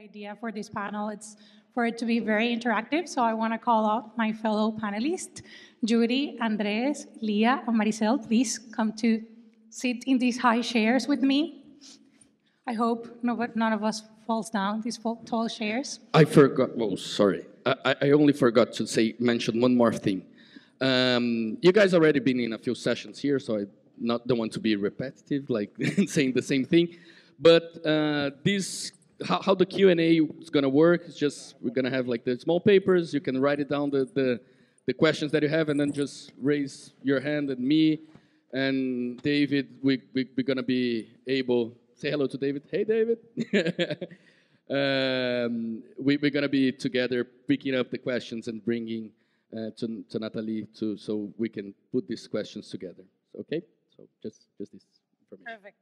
idea for this panel. It's for it to be very interactive. So I want to call out my fellow panelists, Yuri, Andres, Lia, and Maricel. Please come to sit in these high chairs with me. I hope none of us falls down these tall chairs. I forgot. Oh, sorry. I, I only forgot to say mention one more thing. Um, you guys already been in a few sessions here, so I not don't want to be repetitive, like saying the same thing. But uh, this, how, how the Q and A is gonna work? It's just we're gonna have like the small papers. You can write it down the, the the questions that you have, and then just raise your hand and me and David. We, we we're gonna be able say hello to David. Hey, David. um, we, we're gonna be together picking up the questions and bringing uh, to, to Natalie to, so we can put these questions together. Okay? So just, just this information. Perfect.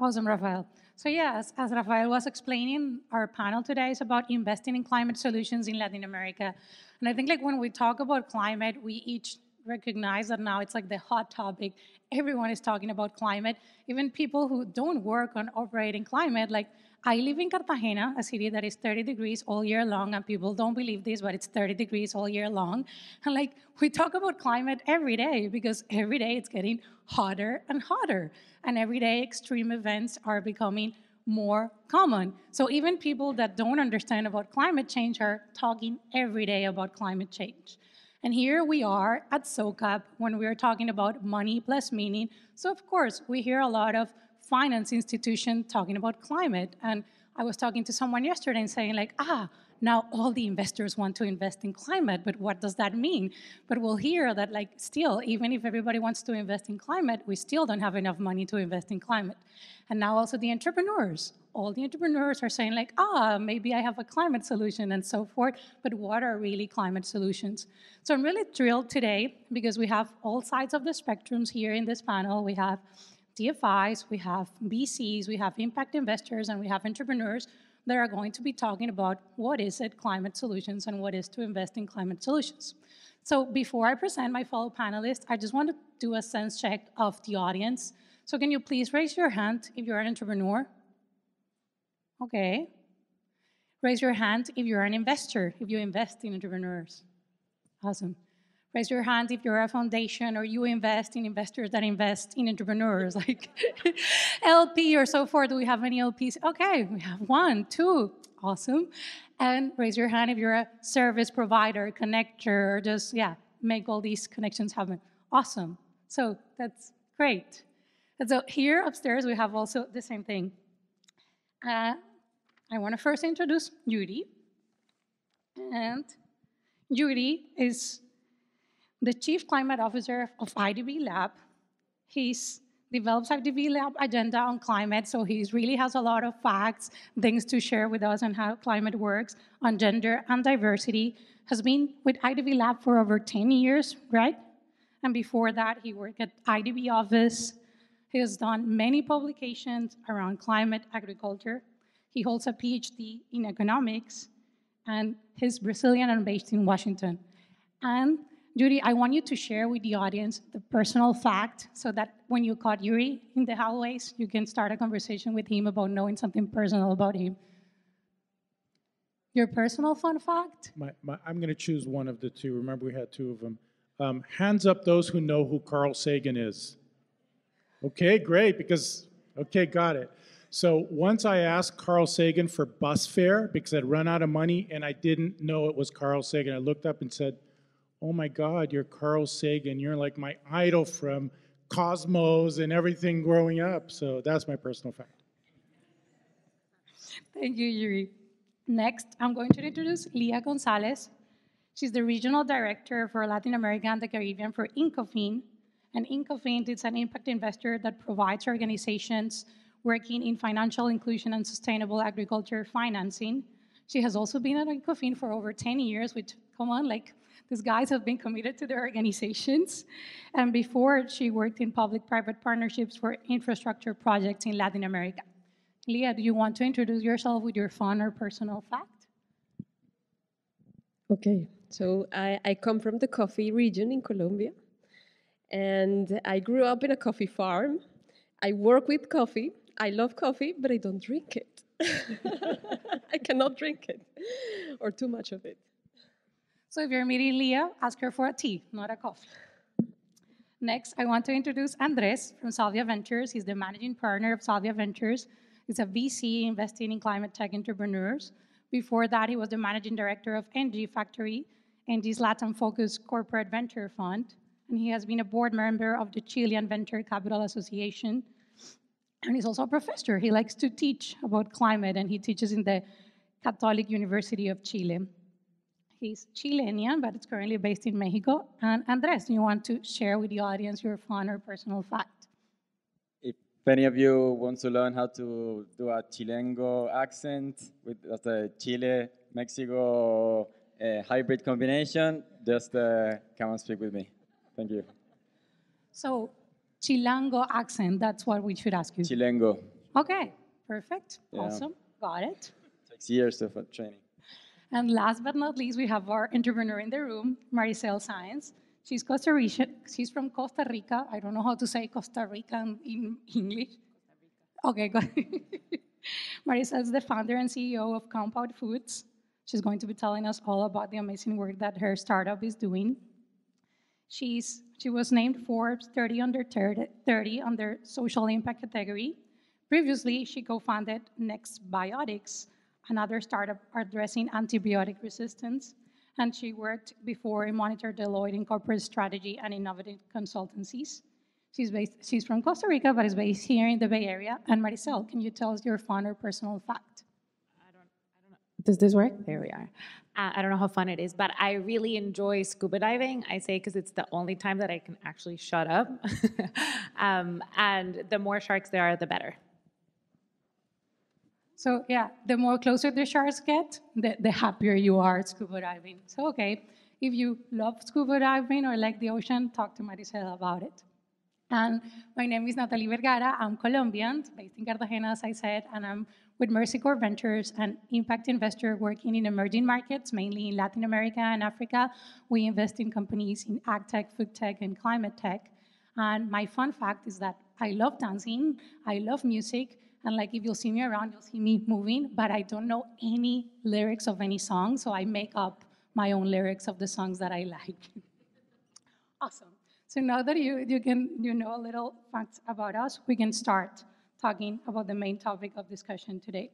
Awesome, Rafael. So yes, as Rafael was explaining, our panel today is about investing in climate solutions in Latin America. And I think like when we talk about climate, we each recognize that now it's like the hot topic. Everyone is talking about climate. Even people who don't work on operating climate, like I live in Cartagena, a city that is 30 degrees all year long, and people don't believe this, but it's 30 degrees all year long. And like, we talk about climate every day because every day it's getting hotter and hotter. And every day extreme events are becoming more common. So even people that don't understand about climate change are talking every day about climate change. And here we are at SOCAP when we are talking about money plus meaning. So of course, we hear a lot of finance institution talking about climate. And I was talking to someone yesterday and saying like, ah, now all the investors want to invest in climate, but what does that mean? But we'll hear that like still, even if everybody wants to invest in climate, we still don't have enough money to invest in climate. And now also the entrepreneurs. All the entrepreneurs are saying like, ah, maybe I have a climate solution and so forth, but what are really climate solutions? So I'm really thrilled today because we have all sides of the spectrums here in this panel. We have DFIs, we have VCs, we have impact investors, and we have entrepreneurs that are going to be talking about what is it climate solutions and what is to invest in climate solutions. So before I present my fellow panelists, I just want to do a sense check of the audience. So can you please raise your hand if you're an entrepreneur? Okay. Raise your hand if you're an investor, if you invest in entrepreneurs. Awesome. Raise your hand if you're a foundation or you invest in investors that invest in entrepreneurs, like LP or so forth. Do we have any LPs? Okay, we have one, two. Awesome. And raise your hand if you're a service provider, connector, or just, yeah, make all these connections happen. Awesome. So that's great. And so here upstairs, we have also the same thing. Uh, I want to first introduce Yuri. And Yuri is the Chief Climate Officer of IDB Lab. He's develops IDB Lab agenda on climate, so he really has a lot of facts, things to share with us on how climate works, on gender and diversity. Has been with IDB Lab for over 10 years, right? And before that, he worked at IDB office. He has done many publications around climate agriculture. He holds a PhD in economics, and he's Brazilian and based in Washington. And Yuri, I want you to share with the audience the personal fact so that when you caught Yuri in the hallways, you can start a conversation with him about knowing something personal about him. Your personal fun fact? My, my, I'm going to choose one of the two. Remember, we had two of them. Um, hands up those who know who Carl Sagan is. Okay, great, because, okay, got it. So once I asked Carl Sagan for bus fare because I'd run out of money and I didn't know it was Carl Sagan. I looked up and said, oh my God, you're Carl Sagan. You're like my idol from Cosmos and everything growing up. So that's my personal fact. Thank you, Yuri. Next, I'm going to introduce Lia Gonzales. She's the Regional Director for Latin America and the Caribbean for Incofin. And Incofin is an impact investor that provides organizations working in financial inclusion and sustainable agriculture financing. She has also been at Incofin for over 10 years, which, come on, like these guys have been committed to their organizations. And before, she worked in public-private partnerships for infrastructure projects in Latin America. Lia, do you want to introduce yourself with your fun or personal fact? Okay, so I, I come from the coffee region in Colombia. And I grew up in a coffee farm. I work with coffee. I love coffee, but I don't drink it. I cannot drink it or too much of it. So if you're meeting Lia, ask her for a tea, not a coffee. Next, I want to introduce Andres from Salvia Ventures. He's the managing partner of Salvia Ventures. He's a VC investing in climate tech entrepreneurs. Before that, he was the managing director of ENGIE Factory, ENGIE's Latin focused corporate venture fund. And he has been a board member of the Chilean Venture Capital Association. And he's also a professor. He likes to teach about climate, and he teaches in the Catholic University of Chile. He's Chilean, but it's currently based in Mexico. And Andres, do you want to share with the audience your fun or personal fact? If any of you want to learn how to do a Chilengo accent with the Chile Mexico uh, hybrid combination, just uh, come and speak with me. Thank you. So, Chilango accent, that's what we should ask you. Chilengo Okay, perfect. Yeah. Awesome. Got it. takes years of training. And last but not least, we have our entrepreneur in the room, Maricel Sáenz. She's Costa Rica. She's from Costa Rica. I don't know how to say Costa Rica in English. Okay, good. Maricel is the founder and CEO of Compound Foods. She's going to be telling us all about the amazing work that her startup is doing. She's, she was named Forbes 30 under 30, 30 under social impact category. Previously, she co-founded Next Biotics, another startup addressing antibiotic resistance. And she worked before in Monitor Deloitte in corporate strategy and innovative consultancies. She's, based, she's from Costa Rica, but is based here in the Bay Area. And Maricel, can you tell us your fun or personal fact? I don't, I don't know. Does this work? There we are. Uh, I don't know how fun it is, but I really enjoy scuba diving. I say because it's the only time that I can actually shut up. um, and the more sharks there are, the better. So yeah, the more closer the sharks get, the, the happier you are scuba diving. So okay, if you love scuba diving or like the ocean, talk to Maricel about it. And my name is Natalie Vergara. I'm Colombian, based in Cartagena, as I said, and I'm with Mercy Corps Ventures, an impact investor working in emerging markets, mainly in Latin America and Africa. We invest in companies in ag tech, food tech, and climate tech. And my fun fact is that I love dancing, I love music, and like if you'll see me around, you'll see me moving, but I don't know any lyrics of any song, so I make up my own lyrics of the songs that I like. awesome. So now that you, you can you know a little facts about us, we can start talking about the main topic of discussion today.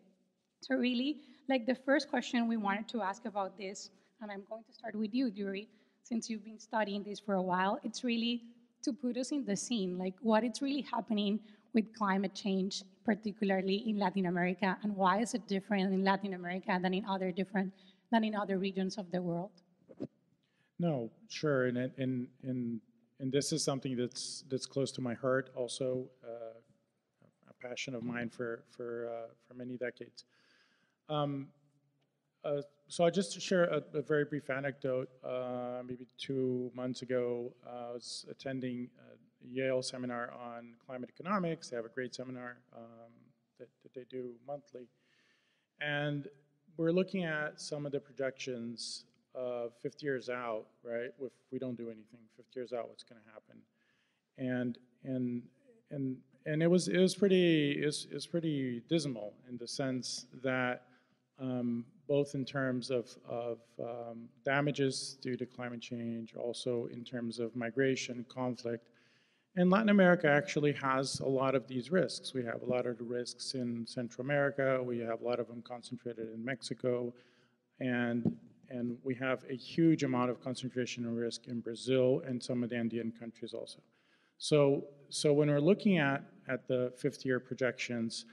So really, like the first question we wanted to ask about this, and I'm going to start with you, Yuri, since you've been studying this for a while, it's really to put us in the scene, like what is really happening with climate change, particularly in Latin America, and why is it different in Latin America than in other different than in other regions of the world? No, sure, and and and and this is something that's that's close to my heart. Also, uh, a passion of mine for for uh, for many decades. Um, uh, so I just share a, a very brief anecdote. Uh, maybe two months ago, uh, I was attending a Yale seminar on climate economics. They have a great seminar um, that, that they do monthly, and we're looking at some of the projections of 50 years out, right? If we don't do anything, 50 years out, what's going to happen? And and and and it was it was pretty it was pretty dismal in the sense that um, both in terms of of um, damages due to climate change, also in terms of migration, conflict. And Latin America actually has a lot of these risks. We have a lot of the risks in Central America. We have a lot of them concentrated in Mexico, and and we have a huge amount of concentration and risk in Brazil and some of the Andean countries also. So, so when we're looking at, at the 50-year projections,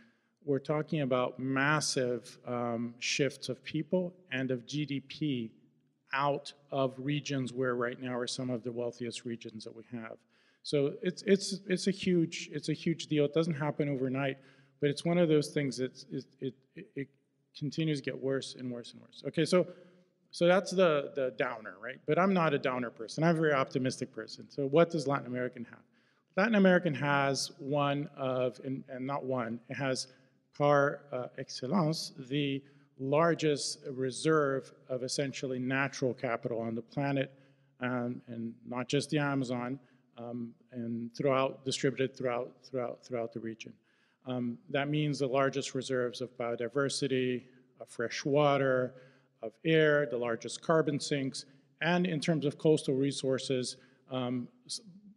we're talking about massive um, shifts of people and of GDP out of regions where right now are some of the wealthiest regions that we have. So it's, it's, it's, a, huge, it's a huge deal. It doesn't happen overnight, but it's one of those things that it, it, it, continues to get worse and worse and worse. Okay, so so that's the, the downer, right? But I'm not a downer person. I'm a very optimistic person. So what does Latin American have? Latin American has one of, and, and not one, it has par uh, excellence, the largest reserve of essentially natural capital on the planet, um, and not just the Amazon, um, and throughout, distributed throughout, throughout, throughout the region. Um, that means the largest reserves of biodiversity, of fresh water, of air, the largest carbon sinks, and in terms of coastal resources, um,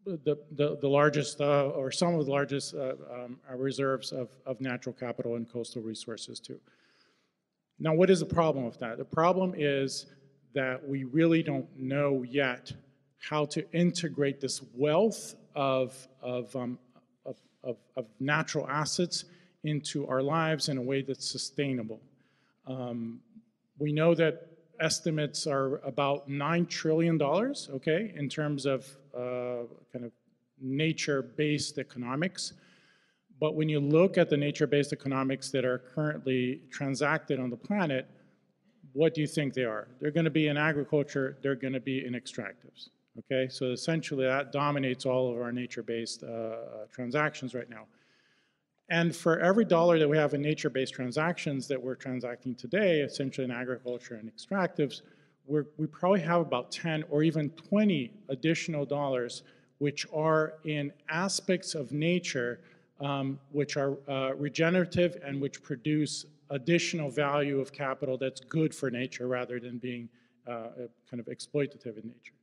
the, the, the, largest uh, or some of the largest uh, um, reserves of, of natural capital and coastal resources too. Now, what is the problem with that? The problem is that we really don't know yet how to integrate this wealth of, of, um, of, of, of, natural assets into our lives in a way that's sustainable. Um, we know that estimates are about $9 trillion, okay, in terms of uh, kind of nature-based economics. But when you look at the nature-based economics that are currently transacted on the planet, what do you think they are? They're going to be in agriculture, they're going to be in extractives. Okay, so essentially that dominates all of our nature-based uh, uh, transactions right now. And for every dollar that we have in nature-based transactions that we're transacting today, essentially in agriculture and extractives, we probably have about 10 or even 20 additional dollars which are in aspects of nature um, which are uh, regenerative and which produce additional value of capital that's good for nature rather than being uh, kind of exploitative in nature.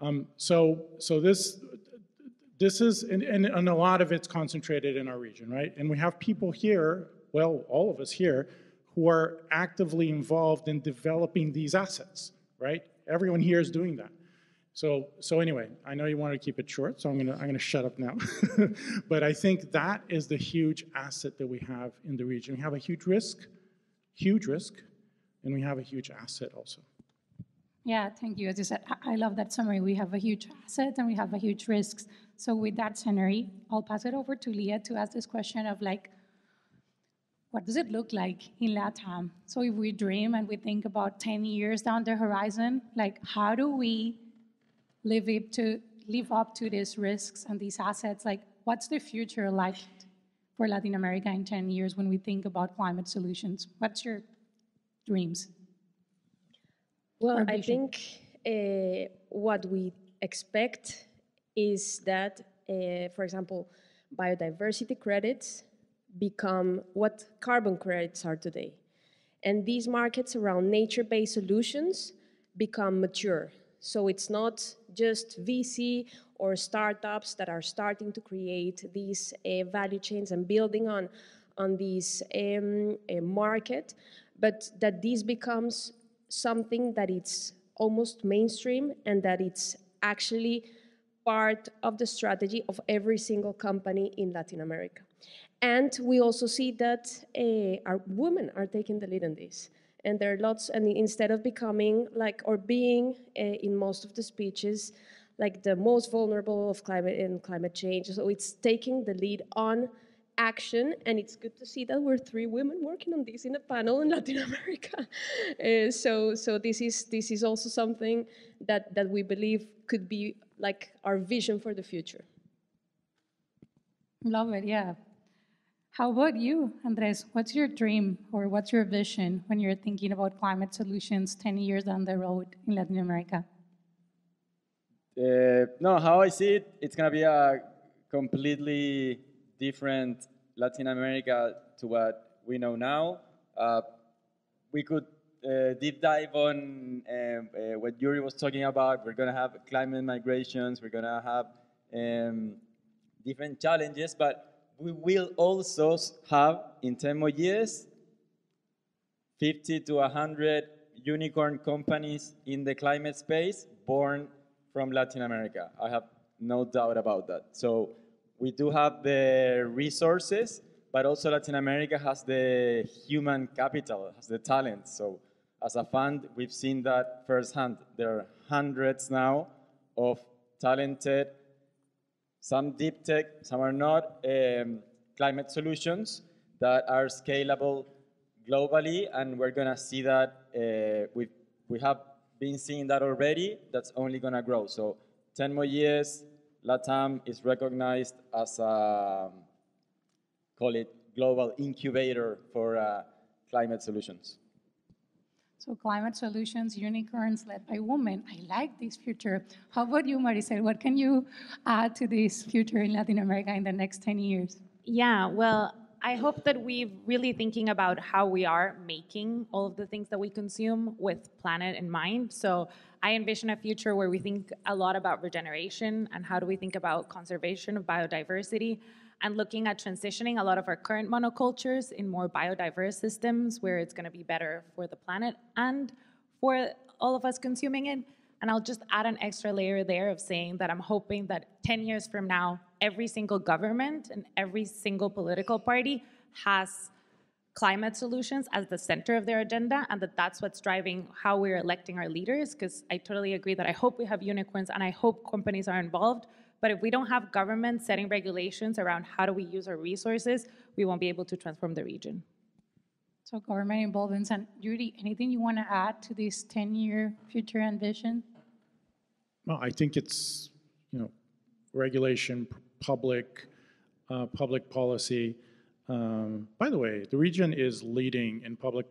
Um, so, so this, this is, and, and, and a lot of it's concentrated in our region, right? And we have people here, well, all of us here, who are actively involved in developing these assets, right? Everyone here is doing that. So, so anyway, I know you want to keep it short, so I'm gonna, I'm gonna shut up now. but I think that is the huge asset that we have in the region. We have a huge risk, huge risk, and we have a huge asset also. Yeah, thank you. As you said, I love that summary. We have a huge asset and we have a huge risks. So with that summary, I'll pass it over to Lia to ask this question of like, what does it look like in LATAM? So if we dream and we think about 10 years down the horizon, like how do we live up to, live up to these risks and these assets? Like what's the future like for Latin America in 10 years when we think about climate solutions? What's your dreams? Well, I think uh, what we expect is that, uh, for example, biodiversity credits become what carbon credits are today. And these markets around nature-based solutions become mature. So it's not just VC or startups that are starting to create these uh, value chains and building on, on this um, market, but that this becomes something that it's almost mainstream and that it's actually part of the strategy of every single company in Latin America. And we also see that uh, our women are taking the lead on this. And there are lots, and instead of becoming like, or being uh, in most of the speeches, like the most vulnerable of climate and climate change. So it's taking the lead on action, and it's good to see that we're three women working on this in a panel in Latin America. Uh, so, so this is this is also something that that we believe could be like our vision for the future. Love it, yeah. How about you, Andres? What's your dream or what's your vision when you're thinking about climate solutions 10 years down the road in Latin America? Uh, no, how I see it, it's going to be a completely different Latin America to what we know now. Uh, we could uh, deep dive on um, uh, what Yuri was talking about. We're going to have climate migrations. We're going to have um, different challenges, but we will also have in 10 more years 50 to 100 unicorn companies in the climate space born from Latin America. I have no doubt about that. So we do have the resources, but also Latin America has the human capital, has the talent. So as a fund, we've seen that firsthand. There are hundreds now of talented, some deep tech, some are not, um, climate solutions that are scalable globally, and we're gonna see that uh, we we have been seeing that already. That's only gonna grow. So 10 more years, LATAM is recognized as a, call it, global incubator for uh, climate solutions. So climate solutions, unicorns led by women. I like this future. How about you, Maricel? What can you add to this future in Latin America in the next 10 years? Yeah, well, I hope that we're really thinking about how we are making all of the things that we consume with planet in mind. So I envision a future where we think a lot about regeneration and how do we think about conservation of biodiversity and looking at transitioning a lot of our current monocultures in more biodiverse systems where it's going to be better for the planet and for all of us consuming it. And I'll just add an extra layer there of saying that I'm hoping that 10 years from now, every single government and every single political party has climate solutions as the center of their agenda and that that's what's driving how we're electing our leaders because i totally agree that i hope we have unicorns and i hope companies are involved but if we don't have government setting regulations around how do we use our resources we won't be able to transform the region So government involvement, and Yuri, anything you want to add to this 10-year future ambition? well I think it's, you know, regulation, public, uh, public policy. Um, By the way, the region is leading in public.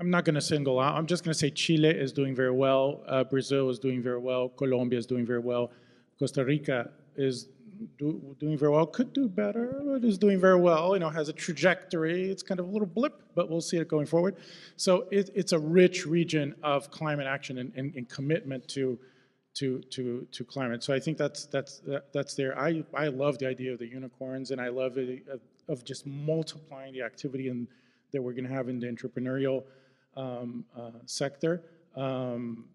I'm not going to single out, I'm just going to say Chile is doing very well, uh, Brazil is doing very well, Colombia is doing very well, Costa Rica is do- doing very well, could do better, but is doing very well, you know, has a trajectory. It's kind of a little blip, but we'll see it going forward. So it, it's a rich region of climate action and, and, and commitment to, to, to, to climate. So I think that's, that's, that- that's there. I, I love the idea of the unicorns, and I love it, of, of just multiplying the activity and, that we're going to have in the entrepreneurial um, uh, sector. Um,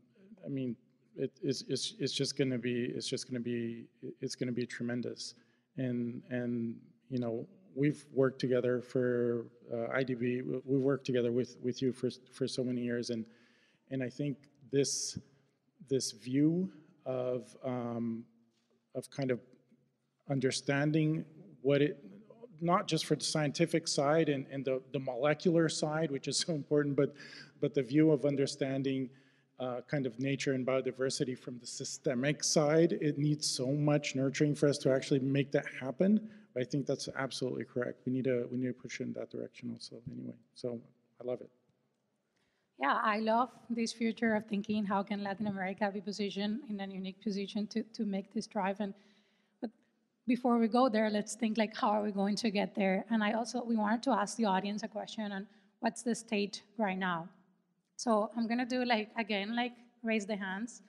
I mean, it, it's, it's, it's just going to be it's just going to be it's going to be tremendous, and and you know we've worked together for uh, IDB. we- We've worked together with with you for for so many years, and and I think this this view of um, of kind of understanding what it, not just for the scientific side and, and the, the molecular side, which is so important, but, but the view of understanding uh, kind of nature and biodiversity from the systemic side, it needs so much nurturing for us to actually make that happen. But I think that's absolutely correct. We need to, we need to push in that direction also anyway. So I love it. Yeah, I love this future of thinking how can Latin America be positioned in a unique position to, to make this drive. And but before we go there, let's think like how are we going to get there? And I also we wanted to ask the audience a question on what's the state right now. So I'm gonna do like again like raise the hands,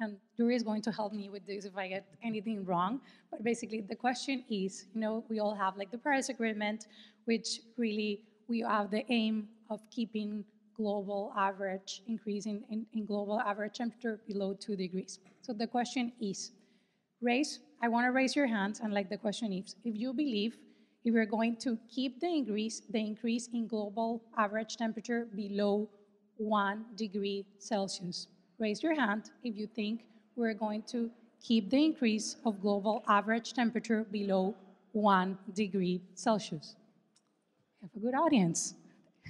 and Yuri is going to help me with this if I get anything wrong. But basically, the question is, you know, we all have like the Paris Agreement, which really we have the aim of keeping global average increase in, in, global average temperature below two degrees. So the question is, raise, I want to raise your hands and like the question is, if you believe if we're going to keep the increase, the increase in global average temperature below one degree Celsius. Raise your hand if you think we're going to keep the increase of global average temperature below one degree Celsius. Have a good audience.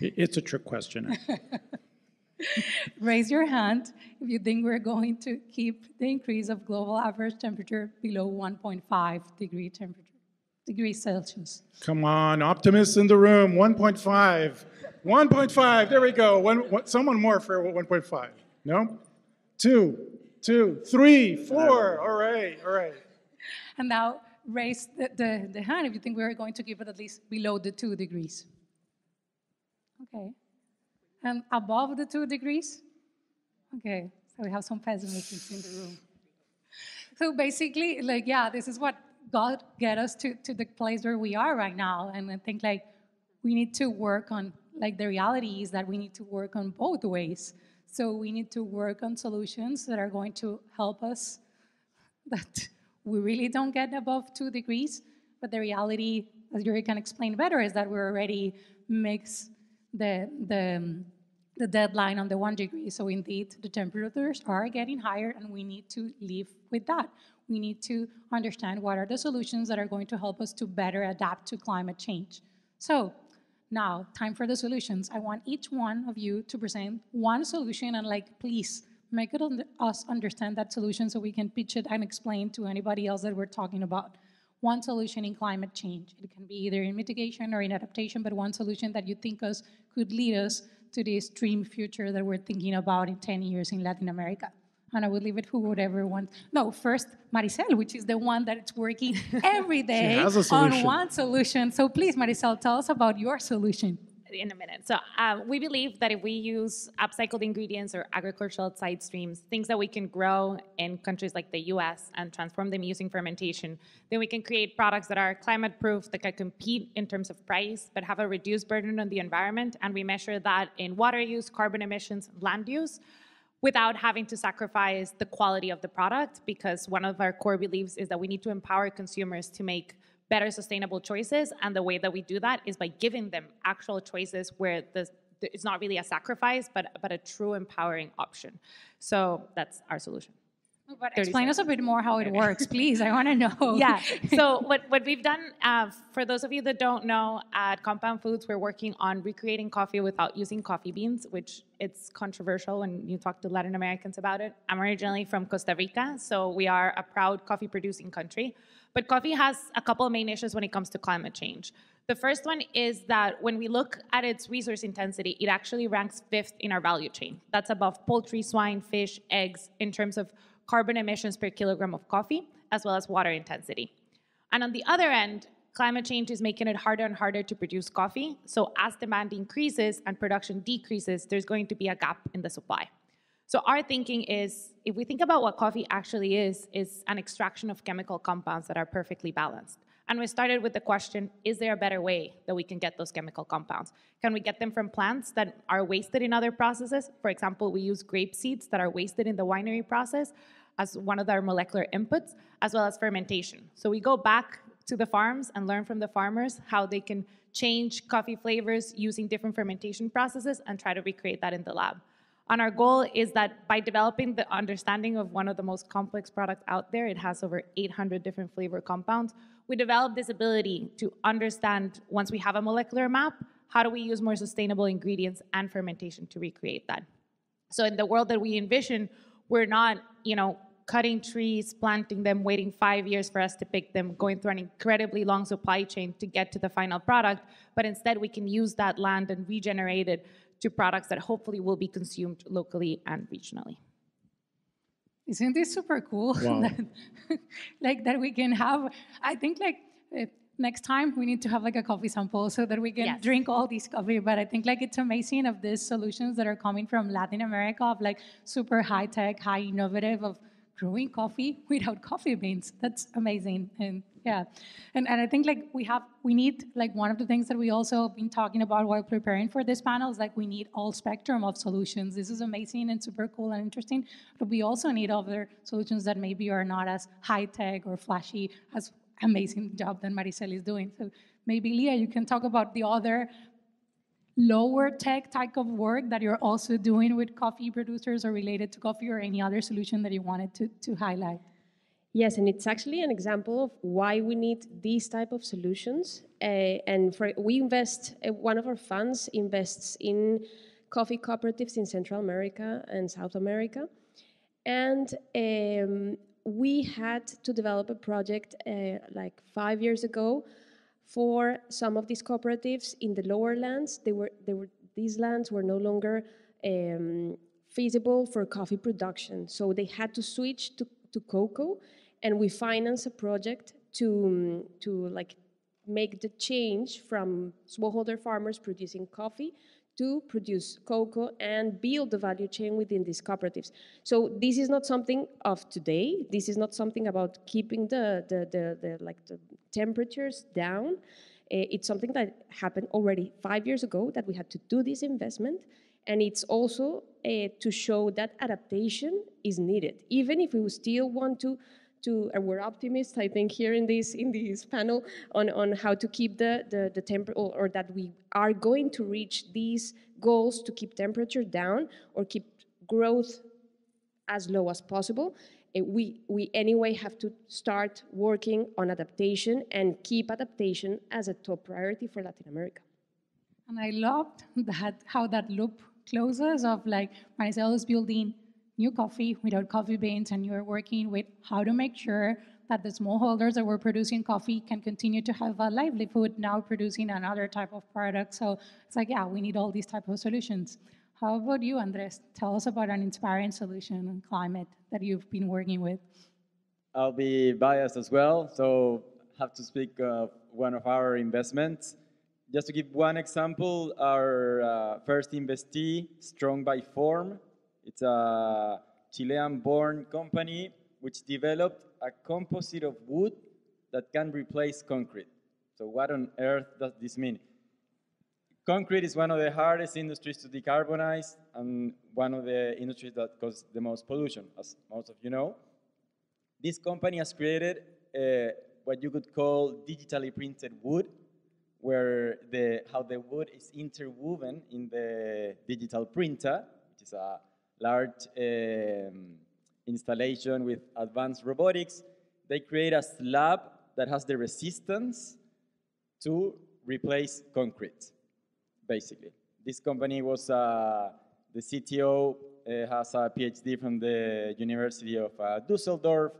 It- It's a trick question. Raise your hand if you think we're going to keep the increase of global average temperature below 1.5 degree temperature, degrees Celsius. Come on, optimists in the room, 1.5. 1.5, there we go. One, one, someone more for 1.5. No? Two, two, three, four. All right, all right. And now raise the, the, the hand if you think we're going to keep it at least below the two degrees. Okay. And above the two degrees? Okay, so we have some pessimists in the room. So basically, like, yeah, this is what God get us to, to the place where we are right now. And I think like we need to work on like the reality is that we need to work on both ways. So we need to work on solutions that are going to help us that we really don't get above two degrees. But the reality, as Yuri can explain better, is that we're already mix the the the deadline on the one degree. So indeed, the temperatures are getting higher, and we need to live with that. We need to understand what are the solutions that are going to help us to better adapt to climate change. So now, time for the solutions. I want each one of you to present one solution and like, please make it un- us understand that solution so we can pitch it and explain to anybody else that we're talking about. One solution in climate change. It can be either in mitigation or in adaptation, but one solution that you think us could lead us to this dream future that we're thinking about in 10 years in Latin America. and I would leave it who would ever want. No, first Maricel, which is the one that is working every day on one solution. So please, Maricel, tell us about your solution. In a minute. So uh, we believe that if we use upcycled ingredients or agricultural side streams, things that we can grow in countries like the US and transform them using fermentation, then we can create products that are climate proof, that can compete in terms of price, but have a reduced burden on the environment. And we measure that in water use, carbon emissions, land use without having to sacrifice the quality of the product because one of our core beliefs is that we need to empower consumers to make better sustainable choices and the way that we do that is by giving them actual choices where the, the- it's not really a sacrifice but but a true empowering option so that's our solution But 30 explain us a bit more how it works, please. I want to know. yeah. So what, what we've done, uh, for those of you that don't know, at Compound Foods, we're working on recreating coffee without using coffee beans, which it's controversial when you talk to Latin Americans about it. I'm originally from Costa Rica, so we are a proud coffee producing country. But coffee has a couple of main issues when it comes to climate change. The first one is that when we look at its resource intensity, it actually ranks fifth in our value chain. That's above poultry, swine, fish, eggs in terms of carbon emissions per kilogram of coffee, as well as water intensity. And on the other end, climate change is making it harder and harder to produce coffee. So as demand increases and production decreases, there's going to be a gap in the supply. So our thinking is, if we think about what coffee actually is, is an extraction of chemical compounds that are perfectly balanced. And we started with the question, is there a better way that we can get those chemical compounds? Can we get them from plants that are wasted in other processes? For example, we use grape seeds that are wasted in the winery process as one of our molecular inputs, as well as fermentation. So we go back to the farms and learn from the farmers how they can change coffee flavors using different fermentation processes and try to recreate that in the lab. And our goal is that by developing the understanding of one of the most complex products out there, it has over 800 different flavor compounds, we develop this ability to understand, once we have a molecular map, how do we use more sustainable ingredients and fermentation to recreate that. So in the world that we envision, we're not, you know, cutting trees, planting them, waiting five years for us to pick them, going through an incredibly long supply chain to get to the final product, but instead we can use that land and regenerate it to products that hopefully will be consumed locally and regionally. Isn't this super cool? Wow. that, like that we can have. I think like uh, next time we need to have like a coffee sample so that we can Yes. drink all these coffee. But I think like it's amazing of these solutions that are coming from Latin America of like super high tech, high innovative of growing coffee without coffee beans. That's amazing. And yeah, and and I think like we have we need like one of the things that we also have been talking about while preparing for this panel is like we need all spectrum of solutions. This is amazing and super cool and interesting, but we also need other solutions that maybe are not as high tech or flashy as amazing job that Maricel is doing. So maybe Lia, you can talk about the other lower tech type of work that you're also doing with coffee producers or related to coffee or any other solution that you wanted to, to highlight. Yes, and it's actually an example of why we need these type of solutions. Uh, and for, we invest, uh, one of our funds invests in coffee cooperatives in Central America and South America. And um, we had to develop a project uh, like five years ago for some of these cooperatives in the lower lands. They were, they were, these lands were no longer um, feasible for coffee production. So they had to switch to, to cocoa, and we finance a project to, um, to like make the change from smallholder farmers producing coffee to produce cocoa and build the value chain within these cooperatives. So this is not something of today. This is not something about keeping the, the, the, the like the temperatures down. Eh, It's something that happened already five years ago that we had to do this investment. And it's also uh, to show that adaptation is needed, even if we still want to to and we're optimists i think here in this in this panel on on how to keep the the, the temper or, or that we are going to reach these goals to keep temperature down or keep growth as low as possible. Eh, we we anyway have to start working on adaptation and keep adaptation as a top priority for latin america. And I loved that how that loop closes of like is building new coffee without coffee beans, and you're working with how to make sure that the smallholders that were producing coffee can continue to have a livelihood now producing another type of product. So it's like, yeah, we need all these type of solutions. How about you, Andres? Tell us about an inspiring solution on climate that you've been working with. I'll be biased as well, so have to speak of one of our investments. Just to give one example, our uh, first investee, Strong by Form, it's a Chilean-born company which developed a composite of wood that can replace concrete. So what on earth does this mean? Concrete is one of the hardest industries to decarbonize and one of the industries that causes the most pollution, as most of you know. This company has created uh, what you could call digitally printed wood, where the, how the wood is interwoven in the digital printer, which is a large um, installation with advanced robotics. They create a slab that has the resistance to replace concrete, basically. This company was, uh, the CTO uh, has a PhD from the University of uh, Dusseldorf.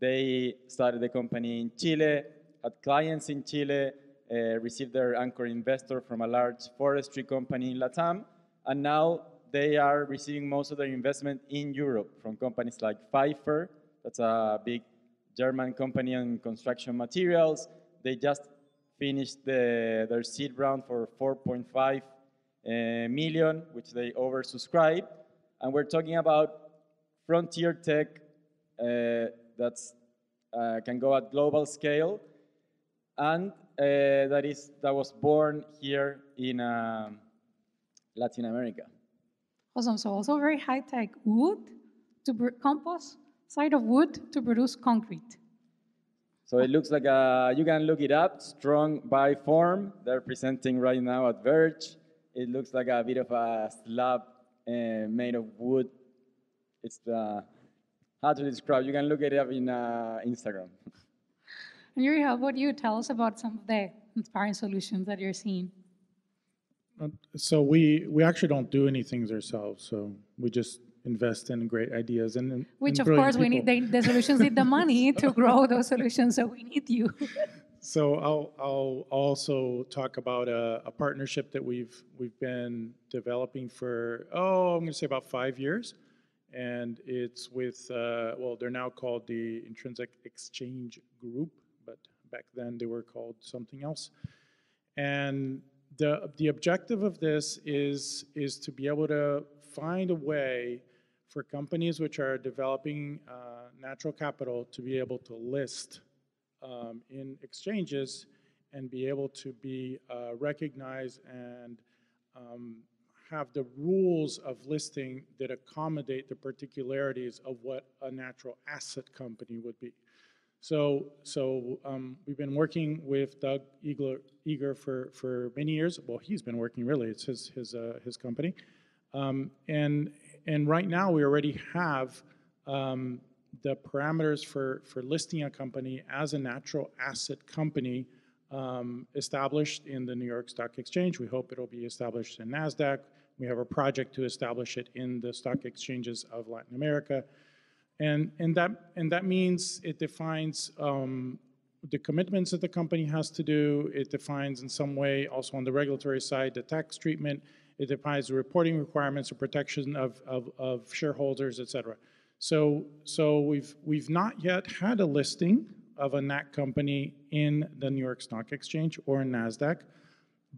They started the company in Chile, had clients in Chile, uh, received their anchor investor from a large forestry company in Latam, and now they are receiving most of their investment in Europe from companies like Pfeiffer, that's a big German company on construction materials. They just finished the, their seed round for 4.5 uh, million, which they oversubscribed. And we're talking about frontier tech uh, that's uh, can go at global scale, and uh, that is that was born here in um, Latin America. Awesome. So also very high tech wood to compost side of wood to produce concrete. So it looks like a, you can look it up, strong by form. They're presenting right now at Verge. It looks like a bit of a slab uh, made of wood. It's uh, hard to describe. You can look it up in uh, Instagram. And Yuri, how about you? Tell us about some of the inspiring solutions that you're seeing. So we, we actually don't do any things ourselves, so we just invest in great ideas and. Which, of course, we need the, the solutions need the money to grow those solutions, so we need you. So I'll, I'll also talk about a, a partnership that we've, we've been developing for, oh, I'm going to say about five years. And it's with, uh, well, they're now called the Intrinsic Exchange Group, but back then they were called something else. And the, the objective of this is, is to be able to find a way for companies which are developing uh, natural capital to be able to list um, in exchanges and be able to be uh, recognized and um, have the rules of listing that accommodate the particularities of what a natural asset company would be. So, so um, we've been working with Doug Eagler, Eger for, for many years. Well, he's been working really. It's his his uh, his company, um, and and right now we already have um, the parameters for for listing a company as a natural asset company um, established in the New York Stock Exchange. We hope it'll be established in Nasdaq. We have a project to establish it in the stock exchanges of Latin America. And, and, that, and that means it defines um, the commitments that the company has to do. It defines in some way, also on the regulatory side, the tax treatment. It defines the reporting requirements or protection of, of, of shareholders, et cetera. So, so we've, we've not yet had a listing of a NAC company in the New York Stock Exchange or NASDAQ.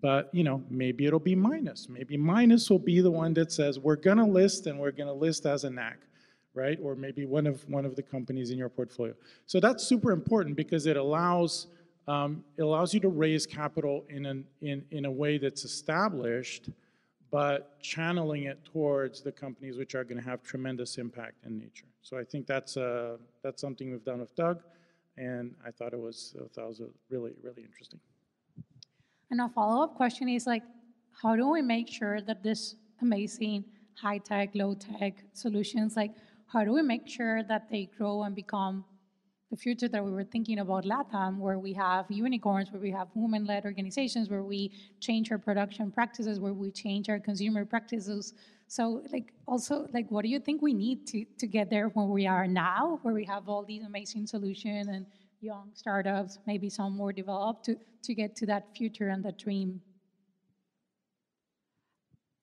But, you know, maybe it'll be minus. Maybe minus will be the one that says, we're going to list and we're going to list as a NAC right? Or maybe one of one of the companies in your portfolio. So that's super important because it allows um, it allows you to raise capital in an in in a way that's established, but channeling it towards the companies which are going to have tremendous impact in nature. So I think that's uh, that's something we've done with Doug, and I thought it was thought it was really really interesting. And a follow-up question is like, how do we make sure that this amazing high-tech, low-tech solutions, like how do we make sure that they grow and become the future that we were thinking about LATAM, where we have unicorns, where we have women-led organizations, where we change our production practices, where we change our consumer practices. So, like, also, like, what do you think we need to to get there where we are now, where we have all these amazing solutions and young startups, maybe some more developed, to to get to that future and that dream?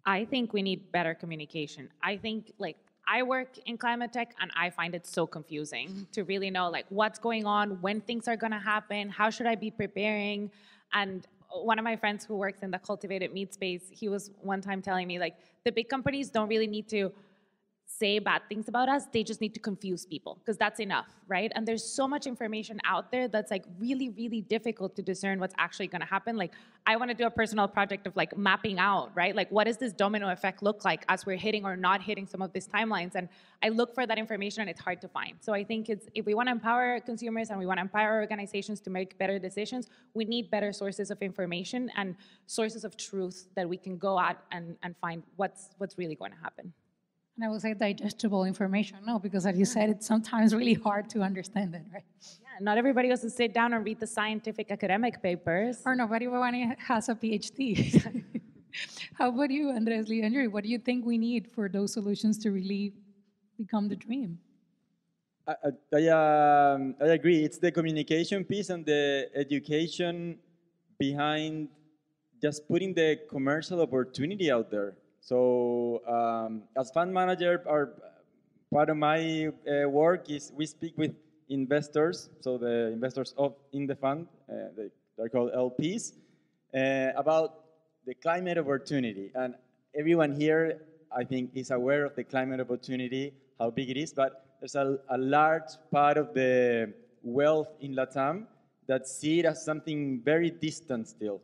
I think we need better communication. I think like I work in climate tech and I find it so confusing to really know like what's going on, when things are going to happen, how should I be preparing? And one of my friends who works in the cultivated meat space, he was one time telling me like the big companies don't really need to say bad things about us. They just need to confuse people because that's enough, right? And there's so much information out there that's like really, really difficult to discern what's actually going to happen. Like, I want to do a personal project of like mapping out, right? Like, what does this domino effect look like as we're hitting or not hitting some of these timelines? And I look for that information and it's hard to find. So I think it's if we want to empower consumers and we want to empower organizations to make better decisions, we need better sources of information and sources of truth that we can go at and, and find what's what's really going to happen. And I would say digestible information, no, because as you said, it's sometimes really hard to understand it, right? Yeah, not everybody wants to sit down and read the scientific academic papers. Or nobody has a PhD. How about you, Andres Leandri? What do you think we need for those solutions to really become the dream? I, I, um, I agree. It's the communication piece and the education behind just putting the commercial opportunity out there. So um, as fund manager, our, part of my uh, work is we speak with investors, so the investors of in the fund, uh, they, they're called LPs, uh, about the climate opportunity. And everyone here, I think, is aware of the climate opportunity, how big it is, but there's a, a large part of the wealth in Latam that see it as something very distant still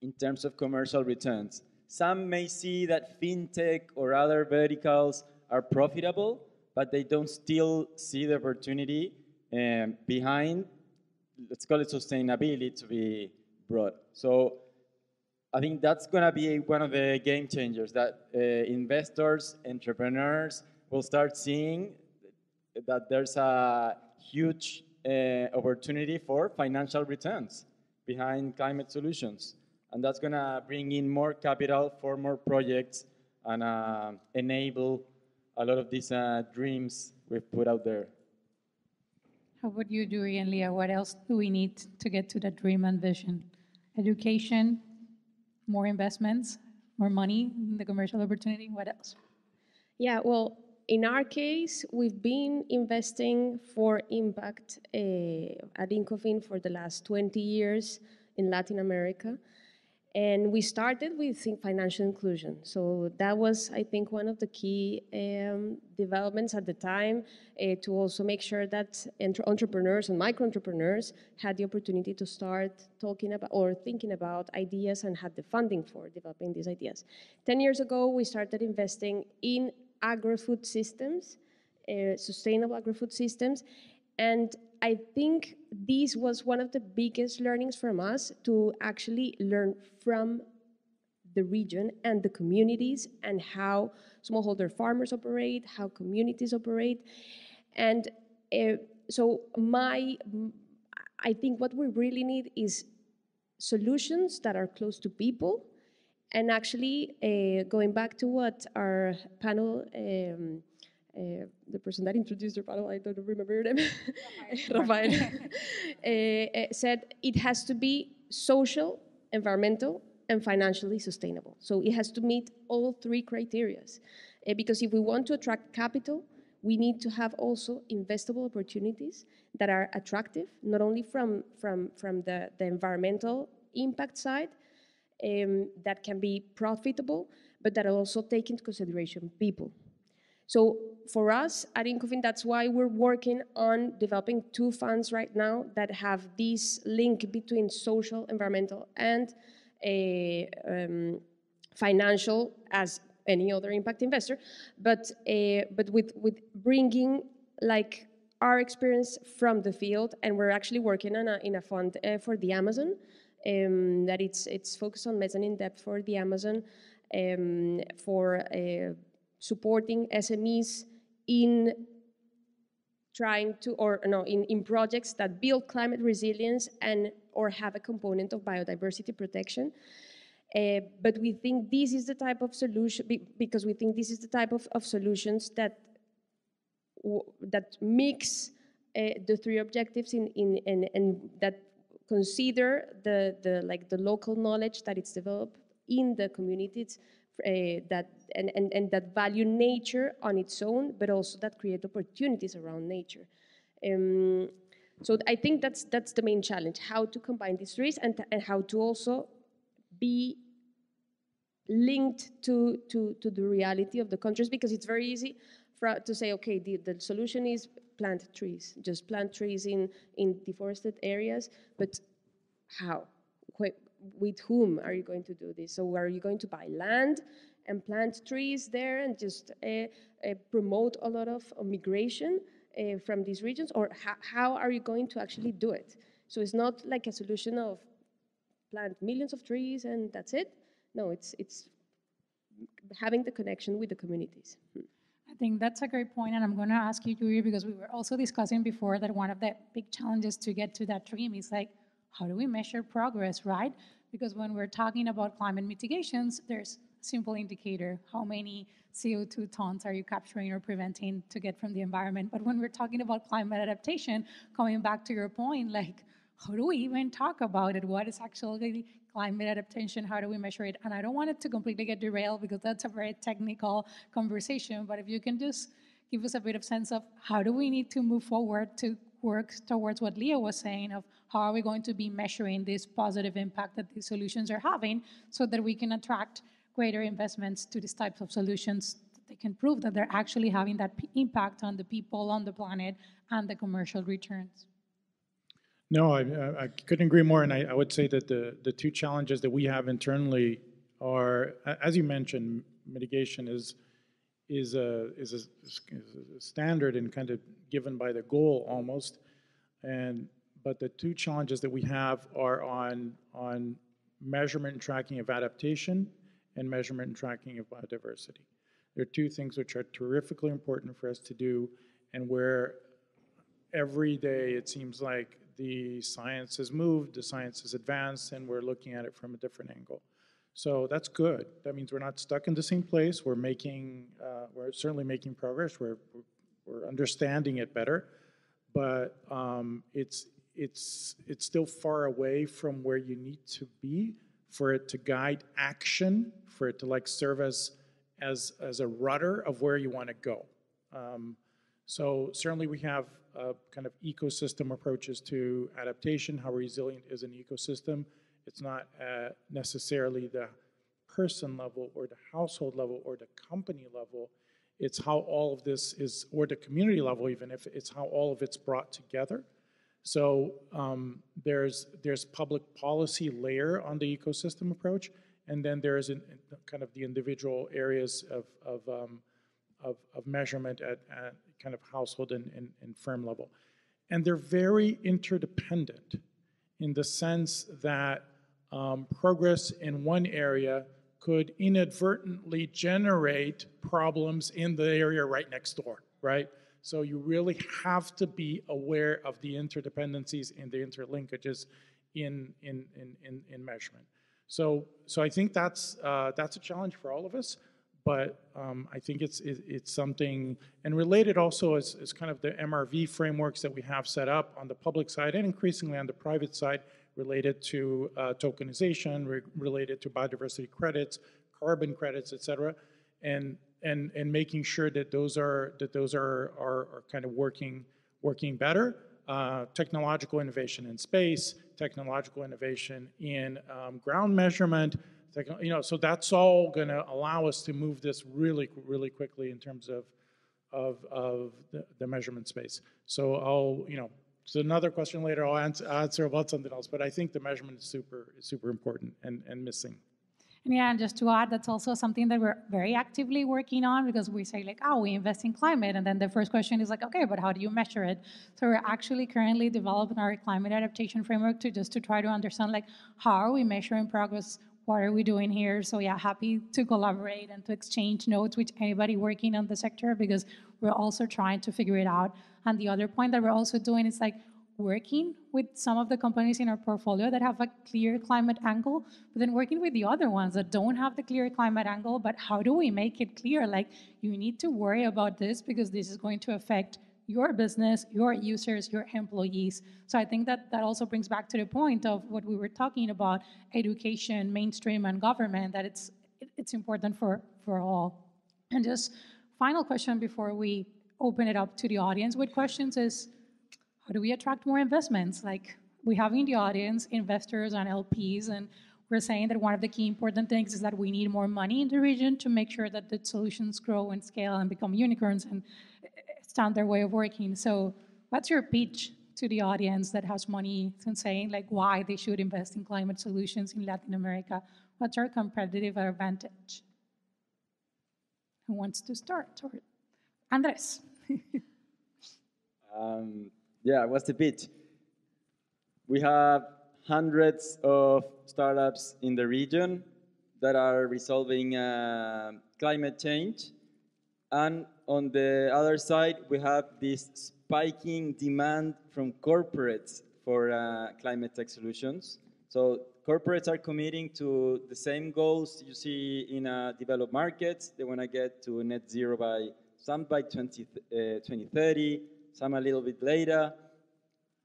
in terms of commercial returns. Some may see that fintech or other verticals are profitable, but they don't still see the opportunity um, behind, let's call it sustainability to be brought. So I think that's going to be one of the game changers that uh, investors, entrepreneurs will start seeing that there's a huge uh, opportunity for financial returns behind climate solutions and that's going to bring in more capital for more projects and uh, enable a lot of these uh, dreams we've put out there. How about you, Yuri and Lia? What else do we need to get to that dream and vision? Education, more investments, more money, in the commercial opportunity. What else? Yeah, well, in our case, we've been investing for impact uh, at Incofin for the last 20 years in Latin America. And we started with financial inclusion. So that was, I think, one of the key um, developments at the time uh, to also make sure that entrepreneurs and micro entrepreneurs had the opportunity to start talking about or thinking about ideas and had the funding for developing these ideas. 10 years ago, we started investing in agri-food systems, uh, sustainable agri-food systems, and I think this was one of the biggest learnings from us to actually learn from the region and the communities and how smallholder farmers operate, how communities operate. And uh, so my, I think what we really need is solutions that are close to people. And actually, uh, going back to what our panel um, uh, the person that introduced your panel, I don't remember your name, Rafael, uh, said it has to be social, environmental, and financially sustainable. So it has to meet all three criteria. Uh, because if we want to attract capital, we need to have also investable opportunities that are attractive, not only from, from, from the, the environmental impact side, um, that can be profitable, but that also take into consideration people. So for us at Incofin, that's why we're working on developing two funds right now that have this link between social, environmental, and a, um, financial as any other impact investor, but uh, but with with bringing like our experience from the field, and we're actually working on a, in a fund uh, for the Amazon um, that it's it's focused on mezzanine debt for the Amazon um, for uh, supporting SMEs in trying to, or no, in, in projects that build climate resilience and or have a component of biodiversity protection. Uh, but we think this is the type of solution, because we think this is the type of, of solutions that, that mix uh, the three objectives in, in, in, and that consider the, the, like the local knowledge that it's developed in the communities uh, that and, and, and that value nature on its own, but also that create opportunities around nature. Um, so I think that's that's the main challenge: how to combine these three and, and how to also be linked to, to, to the reality of the countries because it's very easy for, to say, okay, the, the solution is plant trees, just plant trees in, in deforested areas, but how? With whom are you going to do this? So are you going to buy land and plant trees there and just uh, uh, promote a lot of migration uh, from these regions? Or how are you going to actually do it? So it's not like a solution of plant millions of trees and that's it. No, it's, it's having the connection with the communities. Hmm. I think that's a great point, and I'm going to ask you, Yuri, because we were also discussing before that one of the big challenges to get to that dream is like, how do we measure progress, right? Because when we're talking about climate mitigations, there's a simple indicator, how many CO2 tons are you capturing or preventing to get from the environment? But when we're talking about climate adaptation, coming back to your point, like, how do we even talk about it? What is actually climate adaptation? How do we measure it? And I don't want it to completely get derailed because that's a very technical conversation, but if you can just give us a bit of sense of how do we need to move forward to work towards what Lia was saying of how are we going to be measuring this positive impact that these solutions are having so that we can attract greater investments to these types of solutions that they can prove that they're actually having that impact on the people, on the planet, and the commercial returns. No, I, I couldn't agree more. And I, I, would say that the, the two challenges that we have internally are, as you mentioned, mitigation is is a, is a, is a standard and kind of given by the goal almost. And but the two challenges that we have are on on measurement and tracking of adaptation and measurement and tracking of biodiversity. There are two things which are terrifically important for us to do and where every day it seems like the science has moved, the science has advanced, and we're looking at it from a different angle. So that's good. That means we're not stuck in the same place. We're making, uh, we're certainly making progress. We're, we're understanding it better, but um, it's, it's, it's still far away from where you need to be for it to guide action, for it to like serve as, as, as a rudder of where you want to go. Um, so certainly we have uh, kind of ecosystem approaches to adaptation, how resilient is an ecosystem. It's not uh, necessarily the person level or the household level or the company level. It's how all of this is, or the community level even, if it's how all of it's brought together. So um, there's, there's public policy layer on the ecosystem approach, and then there's kind of the individual areas of, of, um, of, of measurement at, at kind of household and, and, and firm level. And they're very interdependent in the sense that um, progress in one area could inadvertently generate problems in the area right next door, right? So you really have to be aware of the interdependencies and the interlinkages in, in, in, in, in measurement. So, so I think that's, uh, that's a challenge for all of us but um, I think it's it, it's something and related also is, is kind of the MRV frameworks that we have set up on the public side and increasingly on the private side related to uh, tokenization, re related to biodiversity credits, carbon credits, et cetera, and and and making sure that those are that those are are, are kind of working working better. Uh, technological innovation in space, technological innovation in um, ground measurement, you know, so that's all going to allow us to move this really, really quickly in terms of of, of the, the, measurement space. So I'll, you know, so another question later I'll answer, answer about something else, but I think the measurement is super, is super important and, and missing. Yeah, and just to add, that's also something that we're very actively working on because we say like, oh, we invest in climate, and then the first question is like, okay, but how do you measure it? So we're actually currently developing our climate adaptation framework to just to try to understand like, how are we measuring progress what are we doing here? So yeah, happy to collaborate and to exchange notes with anybody working on the sector because we're also trying to figure it out. And the other point that we're also doing is like working with some of the companies in our portfolio that have a clear climate angle, but then working with the other ones that don't have the clear climate angle, but how do we make it clear? Like you need to worry about this because this is going to affect your business, your users, your employees. So I think that that also brings back to the point of what we were talking about, education, mainstream, and government, that it's it's important for, for all. And just final question before we open it up to the audience with questions is, how do we attract more investments? Like we have in the audience investors and LPs, and we're saying that one of the key important things is that we need more money in the region to make sure that the solutions grow and scale and become unicorns and stand their way of working. So what's your pitch to the audience that has money and saying like why they should invest in climate solutions in Latin America? What's our competitive advantage? Who wants to start? Andres. Um, yeah, what's the pitch? We have hundreds of startups in the region that are resolving uh, climate change. And on the other side, we have this spiking demand from corporates for uh, climate tech solutions. So corporates are committing to the same goals you see in uh, developed markets. They want to get to net zero by some by 20, uh, 2030, some a little bit later.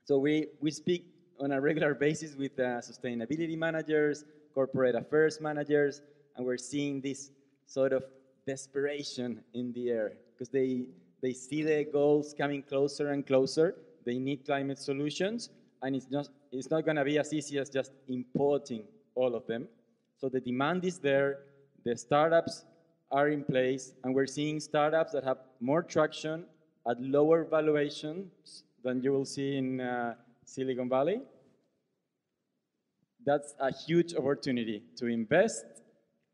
So we, we speak on a regular basis with uh, sustainability managers, corporate affairs managers, and we're seeing this sort of desperation in the air because they, they see the goals coming closer and closer. They need climate solutions, and it's, just, it's not going to be as easy as just importing all of them. So the demand is there, the startups are in place, and we're seeing startups that have more traction at lower valuations than you will see in uh, Silicon Valley. That's a huge opportunity to invest,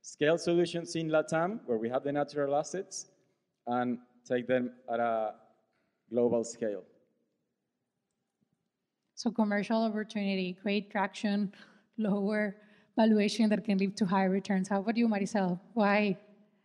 scale solutions in LATAM, where we have the natural assets, and take them at a global scale. So commercial opportunity, great traction, lower valuation that can lead to higher returns. How about you, Maricel? Why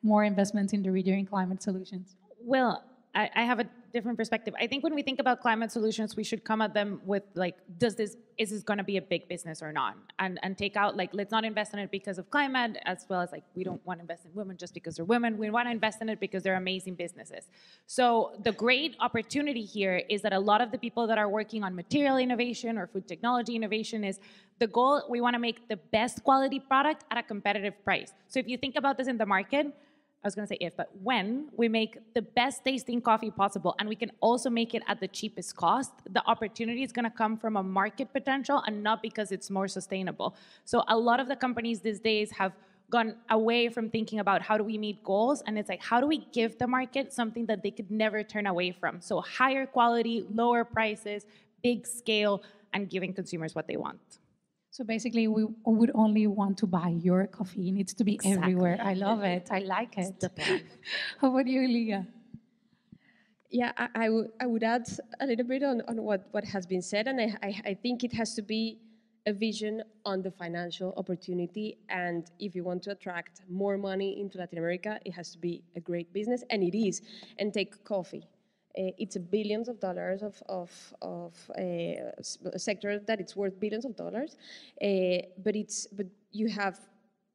more investments in the region in climate solutions? Well, I, I have a different perspective. I think when we think about climate solutions, we should come at them with like, does this is this going to be a big business or not? And and take out like, let's not invest in it because of climate, as well as like, we don't want to invest in women just because they're women. We want to invest in it because they're amazing businesses. So the great opportunity here is that a lot of the people that are working on material innovation or food technology innovation is the goal. We want to make the best quality product at a competitive price. So if you think about this in the market I was going to say if, but when we make the best tasting coffee possible and we can also make it at the cheapest cost, the opportunity is going to come from a market potential and not because it's more sustainable. So a lot of the companies these days have gone away from thinking about how do we meet goals and it's like how do we give the market something that they could never turn away from. So higher quality, lower prices, big scale and giving consumers what they want. So basically, we would only want to buy your coffee. It needs to be exactly. everywhere. I love it. I like it. How about you, Liga? Yeah, I, I, would add a little bit on, on what, what has been said, and I, I, I think it has to be a vision on the financial opportunity. And if you want to attract more money into Latin America, it has to be a great business, and it is. And take coffee. Uh, it's billions of dollars of, of, of uh, a sector that it's worth billions of dollars, uh, but it's but you have